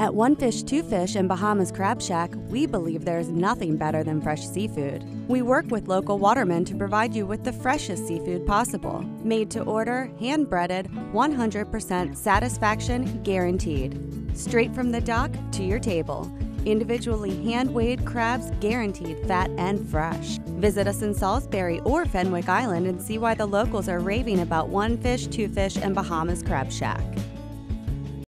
At One Fish, Two Fish in Bahamas Crab Shack, we believe there is nothing better than fresh seafood. We work with local watermen to provide you with the freshest seafood possible. Made to order, hand breaded, 100% satisfaction guaranteed. Straight from the dock to your table. Individually hand weighed crabs guaranteed fat and fresh. Visit us in Salisbury or Fenwick Island and see why the locals are raving about One Fish, Two Fish, and Bahamas Crab Shack.